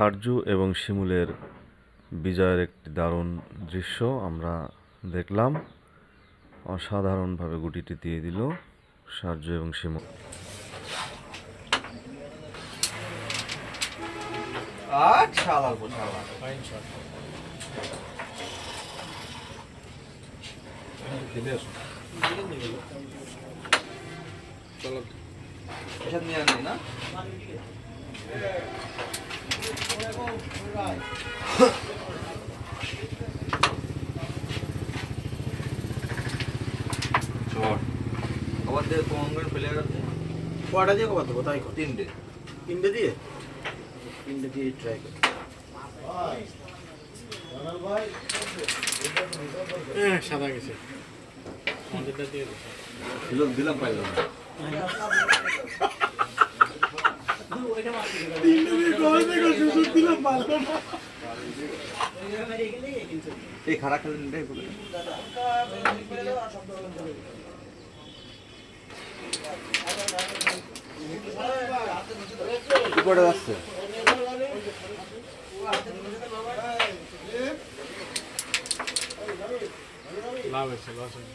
সারজু এবং শিমুলের বিজয়ের একটি দারুণ দৃশ্য আমরা দেখলাম। অসাধারণভাবে গুটিটি দিয়ে দিল সারজু এবং শিমুল। পর এসব নিয়ে না? আবার দিয়ে তোমার প্লেয়ার কটা দিয়ে কত কোথায় কত তিনটে। তিনটে দিয়ে? তিনটে দিয়ে ট্রাই কর। হ্যাঁ সাদা গেছে। দিলাম পাইলাম এই খারাপ খেলেন রে কি করে যাচ্ছে। লাভ হয়েছে লস হয়েছে।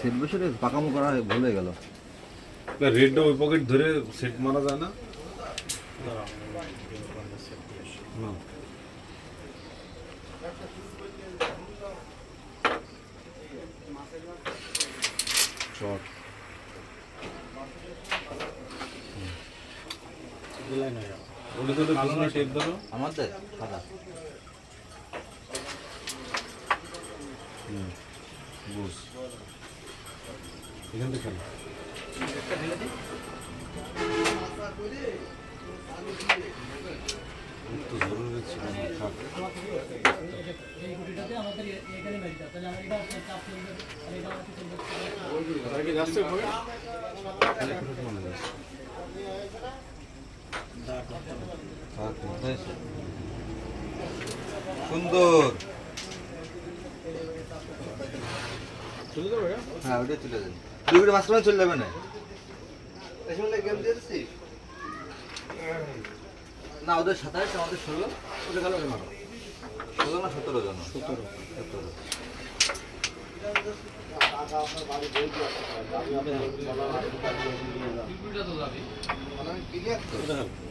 সেট বসে পাকামো করা ভুলে হয়ে গেল। রেডটা ওই পকেট ধরে সেট মারা যায় না না শর্ট দিলাই না তো পিছনে টেপ ধরো আমাদের সাদা বুঝ এখান থেকে খেলো তো জরুরি ছিল না থাক আর কি যাচ্ছে ওখানে তাহলে একটু মনে যাচ্ছে থাক কোথায় আছে? সুন্দর চলে যাবে হ্যাঁ ওটা চলে যাবে। দুই করে মাঝখানে চলে যাবে না? না ওদের সাতাইশ আমাদের ষোলো। ওদের গেল মারো ষোলো না সতেরো জন সতেরো। সতেরো। এখানে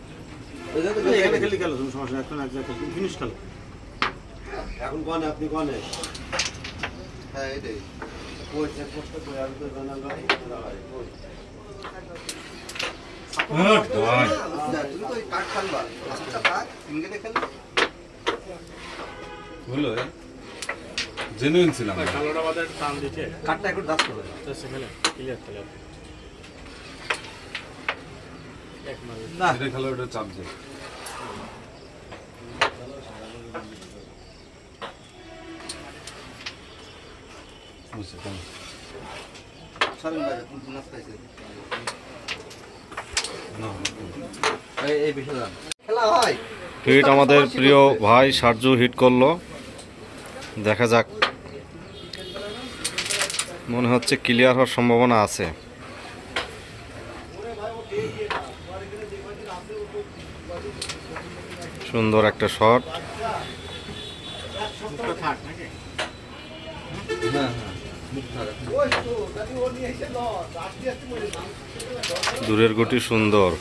খেলি জেনুইন ছিলাম একটু দাস করবে তো সেখানে ক্লিয়ার এক মারে না। এটা খেলা ওটা চাপ যায় বুঝছে কেন সরেন ভাই তুমি নাচ না এই এই বিষয় খেলা হয়। হিট আমাদের প্রিয় ভাই সারজু হিট করল। দেখা যাক। মনে হচ্ছে ক্লিয়ার হওয়ার সম্ভাবনা আছে। সুন্দর একটা শট। দূরের গুটি সুন্দর।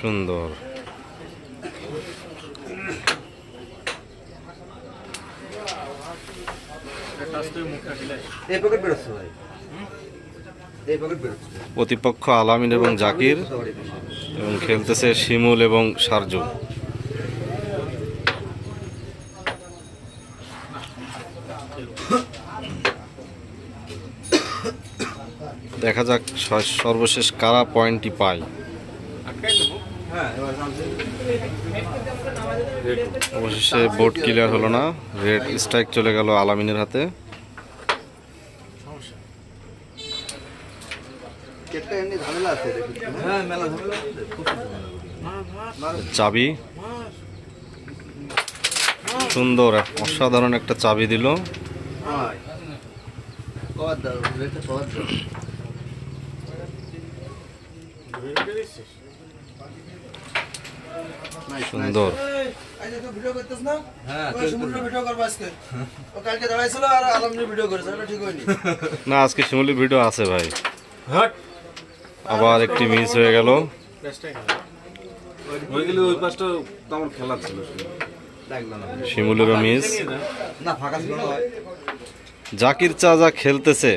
সুন্দর। এই পকেট বেরোচ্ছে ভাই। প্রতিপক্ষ আলামিন এবং জাকির এবং খেলতেছে শিমুল এবং সারজু। দেখা যাক সর্বশেষ কারা পয়েন্টটি পায়। অবশেষে বোর্ড ক্লিয়ার হলো না। রেড স্ট্রাইক চলে গেল আলামিনের হাতে। কেটটা এমনি ঝামেলা আছে হ্যাঁ? হ্যাঁ মেলা ঝামেলা। চাবি। সুন্দর অসাধারণ একটা চাবি দিল। হয়। সুন্দর। না? হ্যাঁ আজকে। ও কালকে দাঁড়াইছিল আর আলমনি ভিডিও করেছে এটা ঠিক হয়নি। না আজকে শিমুলির ভিডিও আছে ভাই। আবার একটি মিস হয়ে গেল। মিস। জাকির চা যা খেলতেছে,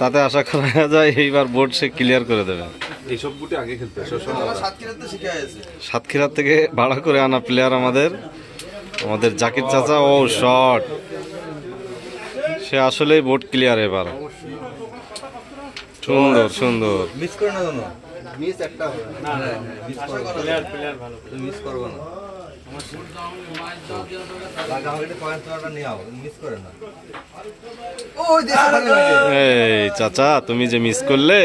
তাতে আশা করা যায় এইবার বোর্ড সে ক্লিয়ার করে দেবে। এইসব গুটি আগে খেলতে সব আমার সাত কিলোতে শিখে আছে সাতক্ষীরা থেকে ভাড়া করে আনা প্লেয়ার আমাদের আমাদের জাকির চাচা। ও শট সে আসলেই বোর্ড ক্লিয়ার এবার। সুন্দর সুন্দর। মিস করে না জানো একটা। মিস করব না মিস করব না। লাগা হলে পয়েন্ট তোমরা নিয়ে আও মিস করে না ওই দেখো, এই চাচা তুমি যে মিস করলে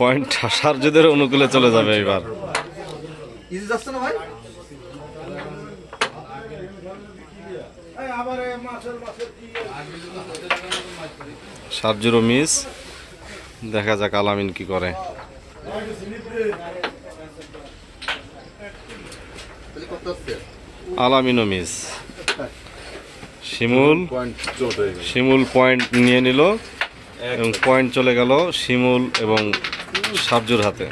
পয়েন্ট সার্জুদের অনুকূলে চলে যাবে এবার। ইজি যাচ্ছে না ভাই? সার্জুরও মিস। দেখা যাক আলামিন কি করে? আলামিনও মিস। শিমুল শিমুল পয়েন্ট নিয়ে নিল এবং পয়েন্ট চলে গেল শিমুল এবং সাবজুর হাতে।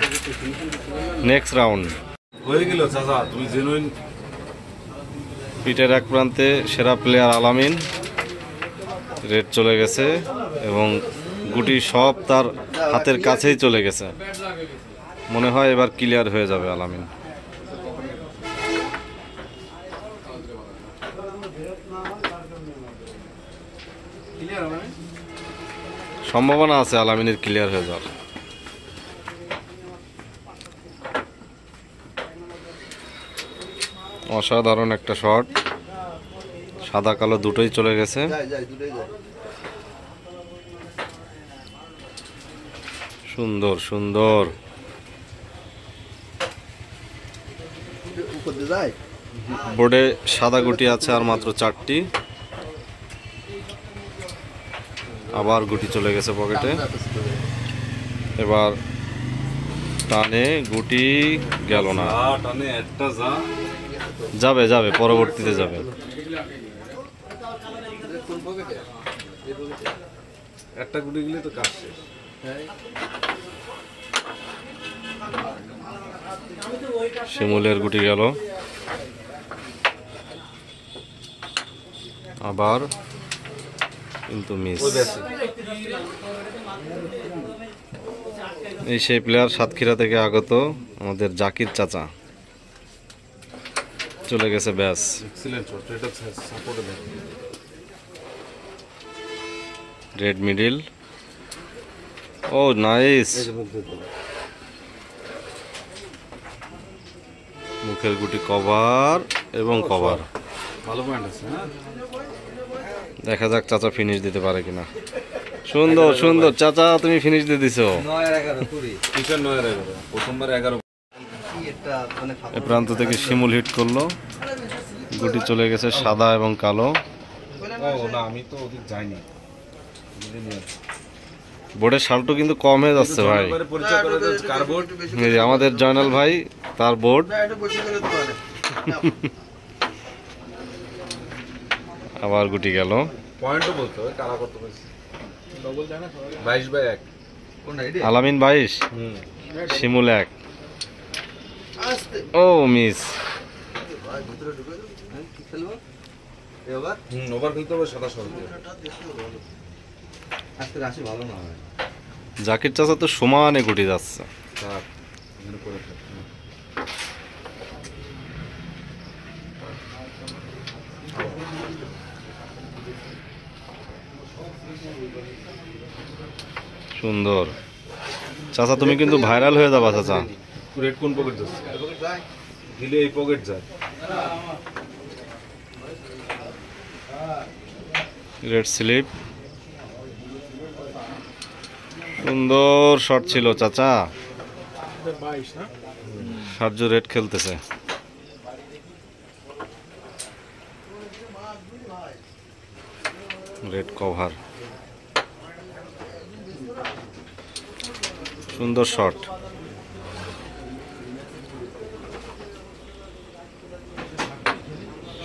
নেক্সট রাউন্ড হয়ে গেল চাচা তুমি জেনুইন পিটের এক প্রান্তে সেরা প্লেয়ার আলামিন। রেড চলে গেছে। এবং গুটি সব তার হাতের কাছেই চলে গেছে। মনে হয় এবার ক্লিয়ার হয়ে যাবে আলামিন। সম্ভাবনা আছে আলামিনের ক্লিয়ার হয়ে যাওয়ার। অসাধারণ একটা শট সাদা কালো দুটোই চলে গেছে যাই, যাই, দুটোই যাই। সুন্দর সুন্দর? বোর্ডে সাদা গুটি আছে আর মাত্র চারটি। আবার গুটি চলে গেছে পকেটে। এবার টানে গুটি গেল না। যা টানে একটা যা। যাবে যাবে পরবর্তীতে যাবে। একটা গুটি গেলে তো কাজ শেষ। শিমুলের গুটি গেল। আবার কিন্তু মিস এই সেই প্লেয়ার সাতক্ষীরা থেকে আগত আমাদের জাকির চাচা। চলে গেছে ব্যাস। রেড মিডিল মুখ দিতে মুখের গুটি কভার এবং কভার ভালো পয়েন্ট আছে হ্যাঁ? দেখা যাক চাচা ফিনিশ দিতে পারে কিনা। সুন্দর সুন্দর। চাচা তুমি ফিনিশ দিয়ে দিছো। মানে এ প্রান্ত থেকে শিমুল হিট করল। গুটি চলে গেছে সাদা এবং কালো। ও না আমি তো ওদিক যাইনি। বোর্ডের সালটো কিন্তু কম হয়ে যাচ্ছে ভাই। আমাদের জয়নাল ভাই তার বোর্ড। আবার গুটি গেল? আলামিন বাইশ হুম। শিমুল এক। আস্তে। ও মিস। ভাই, ভিতরে ঢুকে যাও। হ্যাঁ, কি খেলব? এবার? হুম ওভার খেলতে হবে সাদা সরতে আজকে রাশি ভালো না জাকির চাচা তো সমানে গুটি যাচ্ছে। সুন্দর। চাচা তুমি কিন্তু ভাইরাল হয়ে যাবা চাচা। রেড কোন পকেট যাচ্ছে? দিলে এই পকেট যায়। রেড স্লিপ সুন্দর শট ছিল, চাচা। সার্জু রেড খেলতেছে। রেড কভার সুন্দর শট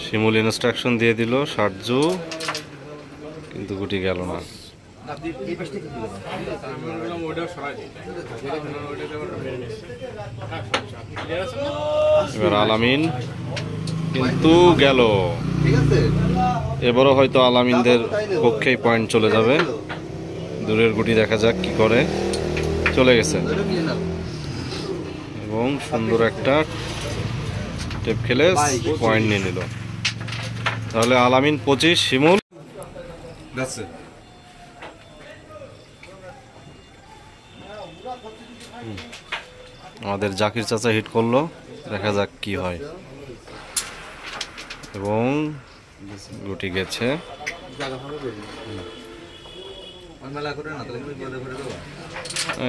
শিমুল ইনস্ট্রাকশন দিয়ে দিল সার্জু কিন্তু গুটি গেল না। এবার আলামিন কিন্তু গেল। এবারও হয়তো আলামিনদের পক্ষেই পয়েন্ট চলে যাবে। দূরের গুটি দেখা যাক কি করে। চলে গেছে। এবং সুন্দর একটা টেপ খেলে পয়েন্ট নিয়ে নিল। তাহলে আলামিন পঁচিশ শিমুল। আমাদের জাকির চাচা হিট করল দেখা যাক কি হয়। এবং গুটি গেছে।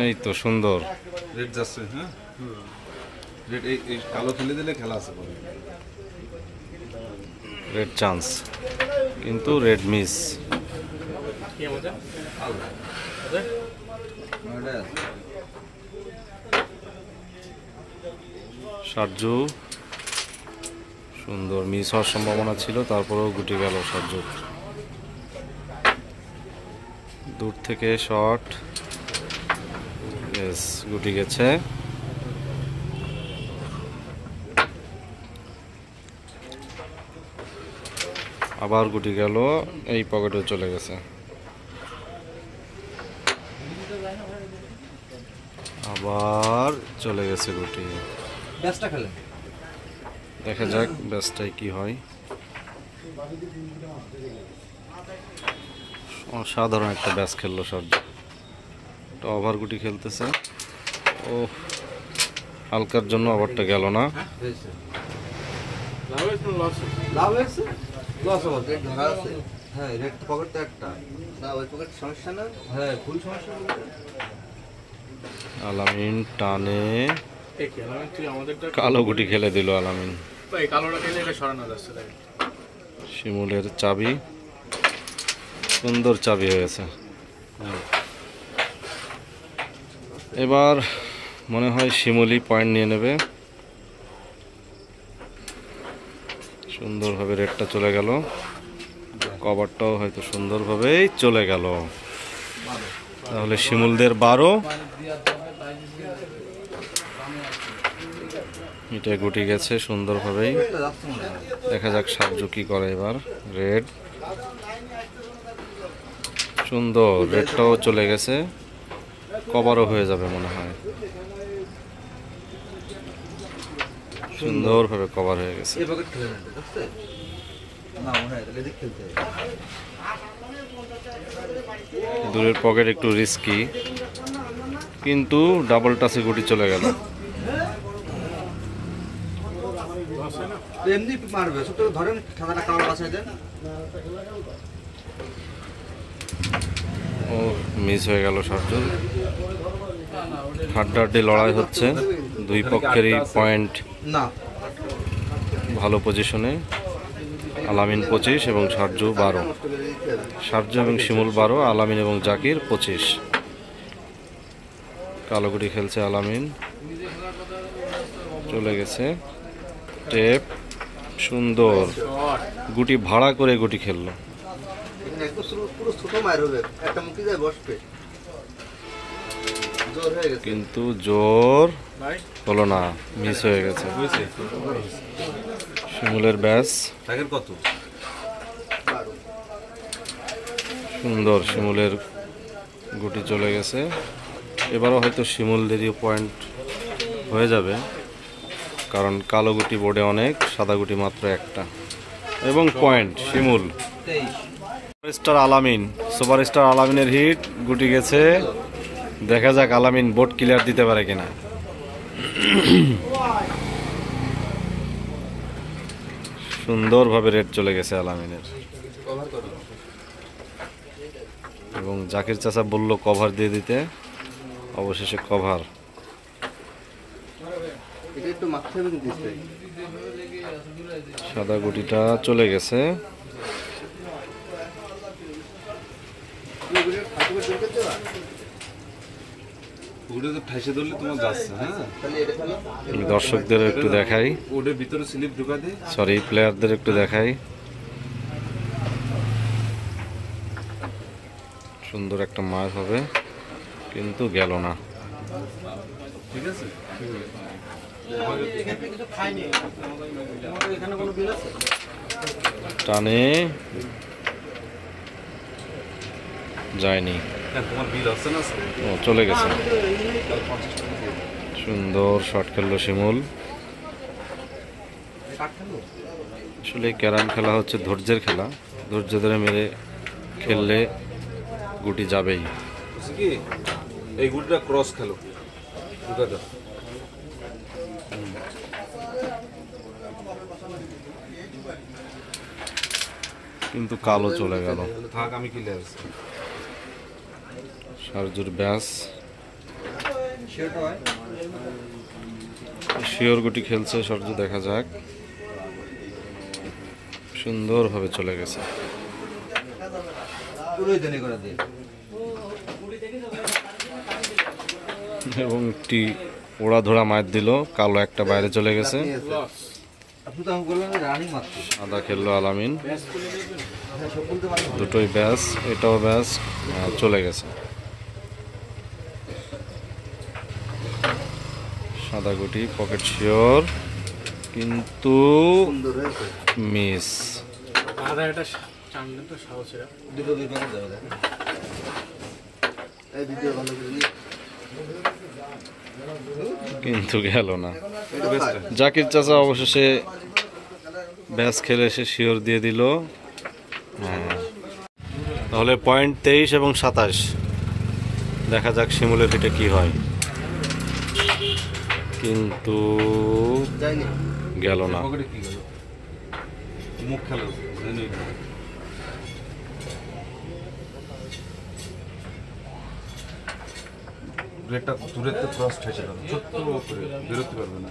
এই তো সুন্দর। রেড যাচ্ছে হ্যাঁ? রেড এই কালো খেলে দিলে খেলা আছে রেড চান্স কিন্তু রেড মিস কি আমাদের সার্জু সুন্দর মিস হওয়ার সম্ভাবনা ছিল, তারপরেও গুটি গেল সার্জু দূর থেকে শট। ইয়েস গুটি গেছে। আবার গুটি গেল, এই পকেটে চলে গেছে। আবার চলে গেছে গুটি। ব্যাসটা খেলেন। দেখা যাক ব্যাসটাই কি হয়। অসাধারণ একটা ব্যাস খেললো সর্য একটা ওভার গুটি খেলতেছে। ও হালকার জন্য ওভারটা গেল না। হ্যাঁ পকেট তো একটা ওই পকেট সমস্যা না? হ্যাঁ ফুল সমস্যা আলামিন টানে। আমাদেরটা কালো গুটি খেলে দিল আলামিন। শিমুলের চাবি। সুন্দর চাবি হয়েছে এবার মনে হয় শিমুলি পয়েন্ট নিয়ে নেবে। সুন্দরভাবে রেটটা চলে গেল। কভারটাও হয়তো সুন্দরভাবেই চলে গেল। তাহলে শিমুলদের বারো। এটা গুটি গেছে সুন্দরভাবেই। দেখা যাক সাহায্য কি করে এবার। রেড সুন্দর। রেডটাও চলে গেছে। কভারও হয়ে যাবে মনে হয়। সুন্দরভাবে কভার হয়ে গেছে। দূরের পকেট একটু রিস্কি কিন্তু ডাবল টাচে গুটি চলে গেল। এমনি মারবে ছোট ধরেন খাতাটা কালো বাসায় দেন? ও মিস হয়ে গেল সার্জুন। হাড্ডাহাড্ডি লড়াই হচ্ছে দুই পক্ষেরই পয়েন্ট না। ভালো পজিশনে আলামিন পঁচিশ এবং সার্জু বারো। সার্জু এবং শিমুল বারো আলামিন এবং জাকির পঁচিশ। কালোগুটি খেলছে আলামিন। চলে গেছে। টেপ। সুন্দর। গুটি ভাড়া করে গুটি খেললো। এখানে একদম শুরু- পুরো ছোট মায়ের হবে একটা মুখে যায় বসবে জোর হয়ে গেছে কিন্তু জোর হলো না মিস হয়ে গেছে। শিমুলের ব্যাস। টাকের কত? সুন্দর শিমুলের গুটি চলে গেছে। এবারও হয়তো শিমুলদেরই পয়েন্ট হয়ে যাবে। কারণ কালো গুটি বোর্ডে অনেক, সাদা গুটি মাত্র একটা। এবং point, Shimul. Superstar Alamin, superstar আলামিনের হিট, গুটি গেছে। দেখা যাক আলামিন বোর্ড ক্লিয়ার দিতে পারে কিনা। সুন্দরভাবে রেড চলে গেছে আলামিনের। এবং জাকির চাচা বলল কভার দিয়ে দিতে। অবশেষে কভার এটা একটু মাখতে হবে কিন্তু সাদা গুটিটা চলে গেছে। ওটা ধরলে তোমার যাচ্ছে হ্যাঁ? দর্শকদের একটু দেখাই। ওটার ভিতরে স্লিপ ঢুকা দে। সরি প্লেয়ারদের একটু দেখাই। সুন্দর একটা মাছ হবে কিন্তু গেল না। ঠিক আছে? টানে। যায়নি। ও, চলে গেছে। সুন্দর শট খেললো শিমুল। আসলে ক্যারাম খেলা হচ্ছে ধৈর্যের খেলা। ধৈর্য ধরে মেরে খেললে গুটি যাবেই। এই গুটিটা ক্রস খেলো। কিন্তু কালো চলে গেল। থাক আমি ক্লিয়ার সারজুর ব্যাস। শিওর গুটি খেলছে সরজু দেখা যাক। সুন্দরভাবে চলে গেছে। এবং একটি ওড়া ধরা মায়ের দিল কালো একটা বাইরে চলে গেছে। সাদা খেললো আলামিন। হ্যাঁ দুটোই ব্যাস এটাও ব্যাস হ্যাঁ, চলে গেছে। সাদা গুটি পকেট শিওর কিন্তু মিস তো সাহস দুটো দুই এই ভিডিও ভালো করে কিন্তু গেল না। জাকির চাচা অবশেষে ব্যাস খেলে সে শিওর দিয়ে দিল। হ্যাঁ। তাহলে পয়েন্ট তেইশ এবং সাতাশ। দেখা যাক শিমুলের হিটে কি হয়। কিন্তু গেল না। মুখ খেলো জানি ব্রেডটা দূরের তো ক্রস ঠেসে গেল ছোট্ট করে বেরোতে পারবে না।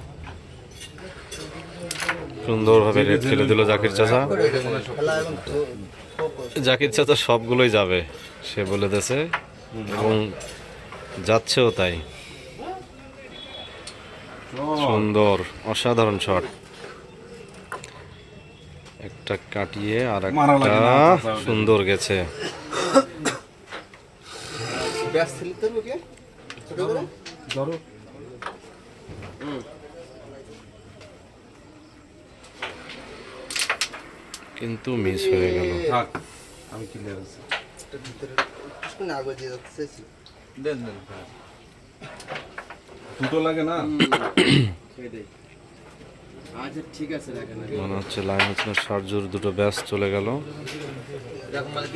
সুন্দরভাবে রেড খেলে দিল জাকির চাচা। জাকির চাচা সবগুলোই যাবে সে বলে দেছে এবং যাচ্ছেও তাই। সুন্দর অসাধারণ শট একটা কাটিয়ে আর একটা। সুন্দর গেছে। ধরো। কিন্তু মিস হয়ে গেল। থাক আমি ক্লিয়ার আছি। এটা ভিতরে শুনে আগে দিয়ে যাচ্ছে দেন দেন দুটো লাগে না? আচ্ছা ঠিক আছে দেখেন মনে হচ্ছে লাইন হচ্ছে সার্জুর দুটো ব্যাস চলে গেল। মানে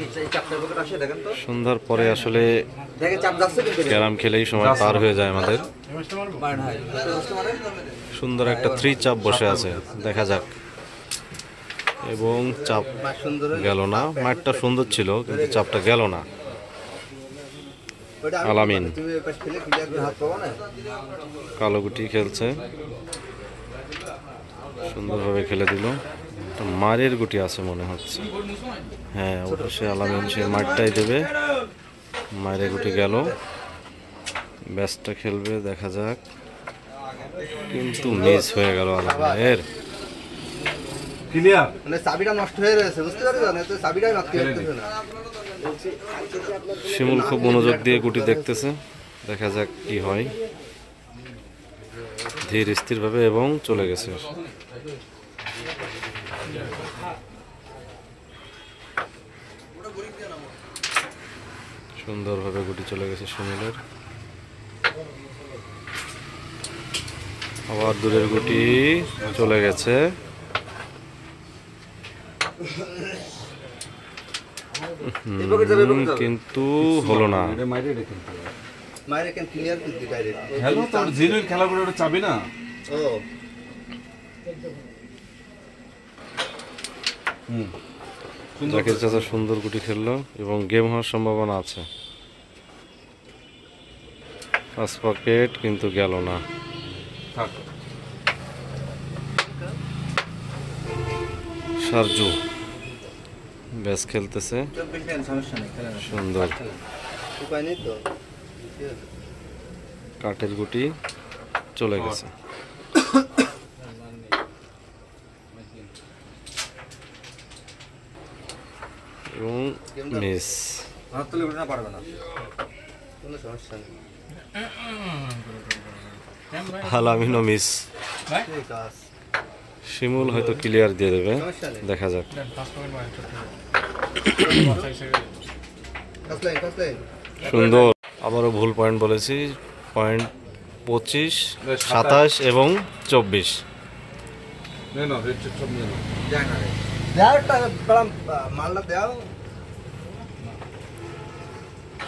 সন্ধ্যার পরে আসলে দেখেন চাপ যাচ্ছে কিন্তু। ক্যারাম খেলেই সময় পার হয়ে যায় আমাদের। পারেন সুন্দর একটা থ্রি চাপ বসে আছে দেখা যাক। এবং চাপ গেল না। মাঠটা সুন্দর ছিল কিন্তু চাপটা গেল না। আলামিন। তুমি এই পাশ খেলে ক্লিয়ার করে হাত পাবো না? কালো গুটি খেলছে। সুন্দরভাবে খেলে দিল। মারের গুটি আছে মনে হচ্ছে। হ্যাঁ অবশ্যই আলামিন সে মারটাই দেবে। মায়ের গুটি গেল। ব্যাসটা খেলবে দেখা যাক। কিন্তু মিস হয়ে গেল আলামিনের। ক্লিয়ার? মানে চাবিটা নষ্ট হয়ে রয়েছে বুঝতে পারছেন? তো চাবিটাই মারতে পারতেছে না। শিমুল খুব মনোযোগ দিয়ে গুটি দেখতেছে। দেখা যাক কি হয়। ধীর স্থিরভাবে এবং চলে গেছে। সুন্দরভাবে গুটি চলে গেছে শিমুলের আবার দূরের গুটি চলে গেছে। কিন্তু হলো না। মায়ের কেন ক্লিয়ার করতে ডাইরেক্ট হ্যালো তোর জিনুইন খেলা করে ওটা চাবি না? ও। হুম। জাকির চাচা সুন্দর গুটি খেললো এবং গেম হওয়ার সম্ভাবনা আছে। ফার্স্ট পকেট কিন্তু গেল না। সারজু ব্যাস খেলতেছে। চব্বিশ নেন সমস্যা নেই খেলে না। সুন্দর। উপায় নেই তো? কাঠের গুটি চলে গেছে। এবং মিস। হাত তুলে না পারবে না। কোনো সমস্যা নেই। হালামিনও মিস। শিমুল হয়তো ক্লিয়ার দিয়ে দেবে। দেখা যাক। সুন্দর। আবারও ভুল পয়েন্ট বলেছি পয়েন্ট পঁচিশ সাতাশ। এবং চব্বিশ।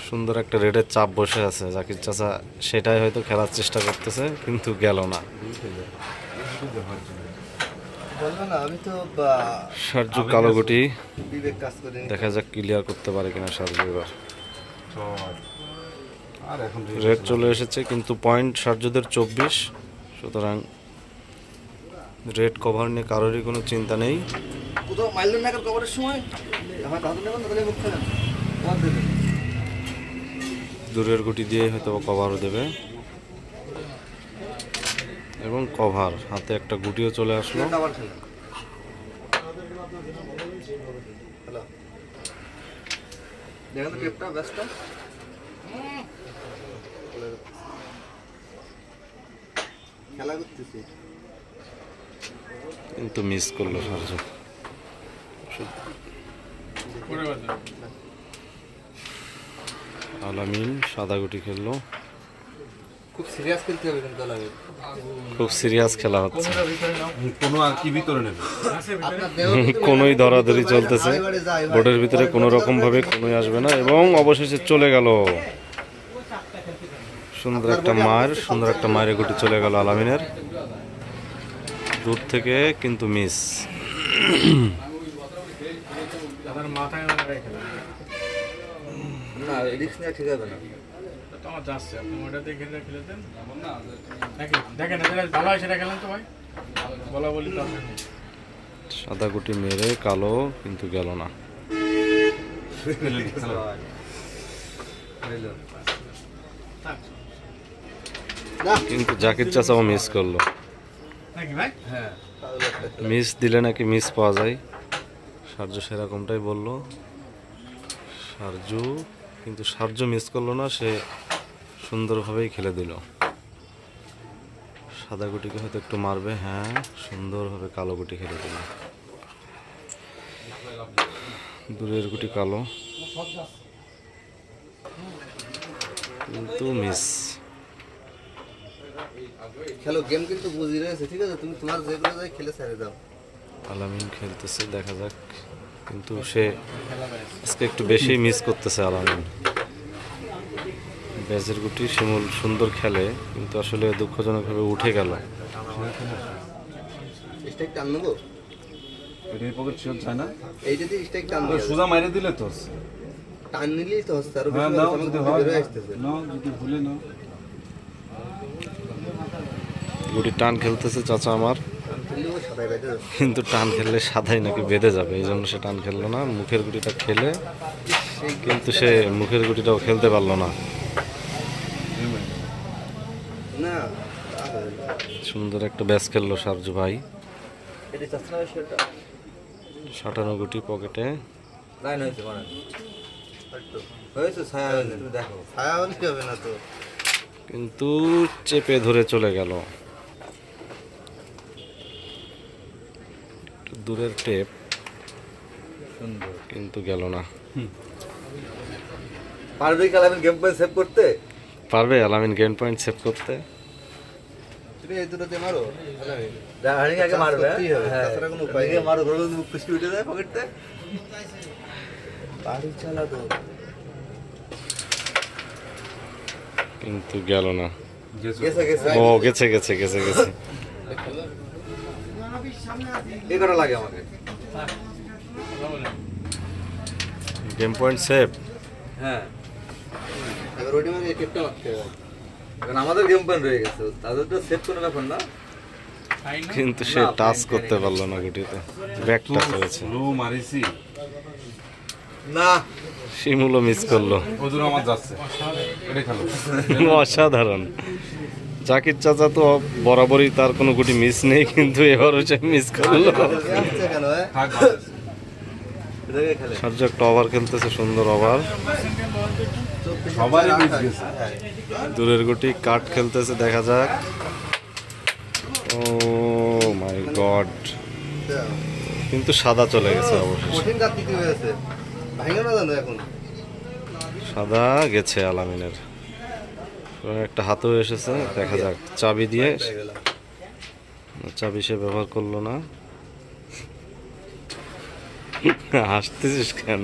সুন্দর একটা রেডের চাপ বসে আছে জাকির চাচা সেটাই হয়তো খেলার চেষ্টা করতেছে কিন্তু গেল না। সারজু কালো গুটি। দেখা যাক ক্লিয়ার করতে পারে কিনা সারজু এবার। রেড চলে এসেছে কিন্তু পয়েন্ট সারজুদের চব্বিশ। সুতরাং রেড কভার নিয়ে কারোরই কোনো চিন্তা নেই। কোথাও সময়? দূরের গুটি দিয়ে হয়তো কভারও দেবে। এবং কভার হাতে একটা গুটিও চলে আসলো। দেখেন তো টেপটা ব্যাসটা। খেলা করতেছি। কিন্তু মিস করল সারজু আলামিন সাদা গুটি খেললো। খুব সিরিয়াস খেলতে হবে কিন্তু লাগে খুব সিরিয়াস খেলা হচ্ছে। কোনো আর কি ভিতরে নেবে? কোনোই ধরাধরি চলতেছে। বোর্ডের ভিতরে কোনো রকম ভাবে কোনোই আসবে না এবং অবশেষে চলে গেল। সুন্দর একটা মায়ের সুন্দর একটা মায়ের গুটি চলে গেল আলামিনের। দূর থেকে কিন্তু মিস হয়। সাদা গুটি মেরে কালো কিন্তু গেল না। কিন্তু জাকির চাচাও মিস করল। নাকি ভাই? হ্যাঁ। মিস দিলে নাকি মিস পাওয়া যায়। সারজু সেরকমটাই বলল। সারজু কিন্তু সারজু মিস করল না সে সুন্দরভাবেই খেলে দিল। সাদা গুটিকে হয়তো একটু মারবে হ্যাঁ সুন্দরভাবে কালো গুটি খেলে দিল। দূরের গুটি কালো। কিন্তু মিস খেলো গেম কিন্তু বুঝি রয়েছে ঠিক আছে? তুমি তোমার যেগুলো যায় খেলে ছেড়ে দাও। আলামিন খেলতেছে দেখা যাক। কিন্তু সে আজকে একটু বেশি মিস করতেছে আলামিন। ব্যাজের গুটি শিমুল সুন্দর খেলে কিন্তু আসলে দুঃখজনকভাবে উঠে গেল। স্টেক টান নেব? এটা পকেট শিওর যায় না? এই যদি স্টেক টান সোজা মাইরে দিলে তো। টান নিলেই তো হচ্ছে আরও হ্যাঁ বেশি যদি ভুলে নাও। গুটি টান খেলতেছে চাচা আমার। কিন্তু টান খেললে সাদাই নাকি বেঁধে যাবে এই জন্য সে টান খেললো না। মুখের গুটিটা খেলে কিন্তু সে মুখের গুটিটাও খেলতে পারল না। সুন্দর একটা ব্যাস খেললো সারজু ভাই। সাটানো গুটি পকেটে। কিন্তু চেপে ধরে চলে গেল একটু দূরের টেপ। সুন্দর কিন্তু গেল না। পারবে খেলাবেন গেম পয়েন্ট সেভ করতে? পারবে আলামিন গেম পয়েন্ট সেভ করতে। তুমি এই দুটোতে মারো আগে মারবে হ্যাঁ। তাছাড়া কোনো উপায় নেই। মারো কুচকি উঠে যায় পকেটতে বাড়ি চালা তো। কিন্তু গেল না। গেছে। গেছে ও গেছে গেছে গেছে গেছে। এই করা লাগে আমাকে। গেম পয়েন্ট সেভ হ্যাঁ। এবার ওইটা মানে টিপটা মারতে হবে এখন আমাদের গেম পয়েন্ট রয়ে গেছে। তাদের তো সেট কোনো ব্যাপার না। কিন্তু সে টাচ করতে পারল না গুটিতে। ব্যাকটা করেছে। লো মারিছি। না। শিমুলও মিস করল। ওদের আমার যাচ্ছে। অসাধারণ। জাকির চাচা তো বরাবরই তার কোনো গুটি মিস নেই কিন্তু এবারও সে মিস করল। সার্জ একটা ওভার খেলতেছে সুন্দর ওভার দূরের গুটি কাট খেলতেছে দেখা যাক। ও মাই গড কিন্তু সাদা চলে গেছে অবশেষে। সাদা গেছে আলামিনের। একটা হাতও এসেছে, দেখা যাক, চাবি দিয়ে। চাবি সে ব্যবহার করল না। হাসতেছিস কেন?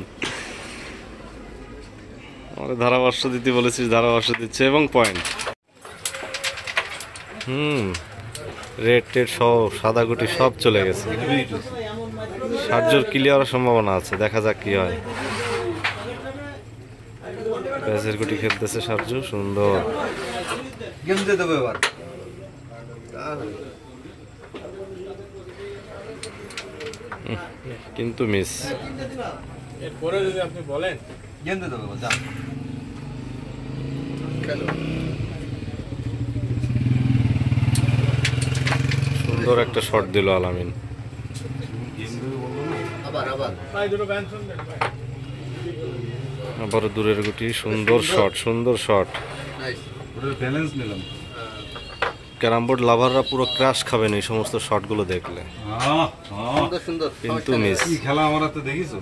আমাকে ধারাভাষ্য দিতে বলেছিস, ধারাভাষ্য দিচ্ছে, এবং পয়েন্ট হুম রেড টেড সব সাদা গুটি সব চলে গেছে। সার্জোর ক্লিয়ার সম্ভাবনা আছে, দেখা যাক কি হয়। ব্যাসের গুটি খেলতেছে সার্জু সুন্দর। গেম দিয়ে দেবো এবার। কিন্তু মিস এরপরে যদি আপনি বলেন। গেম দিয়ে দেবো যা। সুন্দর একটা শট দিল আলামিন। ভাই দুটো ব্যান শুনবেন ভাই। আবারও দূরের গুটি সুন্দর শট সুন্দর শট ওটার ব্যালেন্স নিলাম। ক্যারাম বোর্ড লাভাররা পুরো ক্রাশ খাবেন এই সমস্ত শটগুলো দেখলে। আহ, আহ, সুন্দর সুন্দর। কিন্তু মিস খেলা আমরা তো দেখিছো?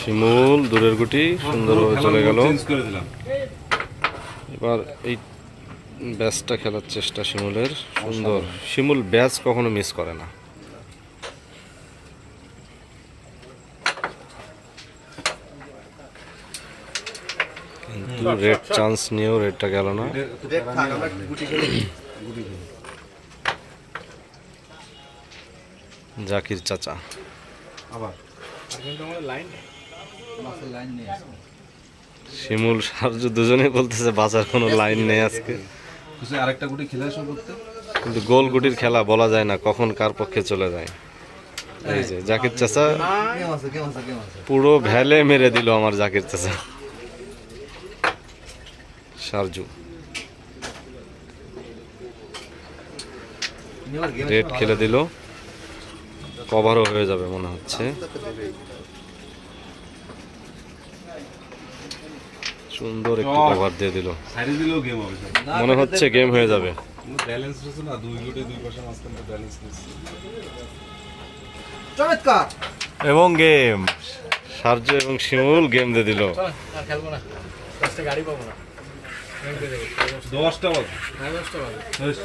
শিমুল দূরের গুটি সুন্দরভাবে চলে গেল। এবার এই ব্যাচটা খেলার চেষ্টা শিমুলের সুন্দর। শিমুল ব্যাচ কখনো মিস করে না। কিন্তু রেড চান্স নিয়েও রেডটা গেল না। জাকির চাচা। আবার। কিন্তু আমাদের লাইন মাছের লাইন নিয়ে শিমুল সারজু দুজনেই বলতেছে বাজার কোনো লাইন নেই আজকে আরেকটা গুটি খেলে শুরু কিন্তু গোল গুটির খেলা বলা যায় না কখন কার পক্ষে চলে যায়। এই যে জাকির চাচা পুরো ভ্যালে মেরে দিল আমার জাকির চাচা। সারজু রেড খেলে দিল। কভারও হয়ে যাবে মনে হচ্ছে। সুন্দর একটু কভার দিয়ে দিল। মনে হচ্ছে গেম হয়ে যাবে। ব্যালেন্স রয়েছে না? দুই গুটি দুই পাশে মাঝখানে ব্যালেন্স নিচ্ছে। চমৎকার। এবং গেম সার্জু এবং শিমুল গেম দিয়ে দিল। খেলব না। গাড়ি পাবো না। দশটা বাজে সাড়ে দশটা বাজে বেশ।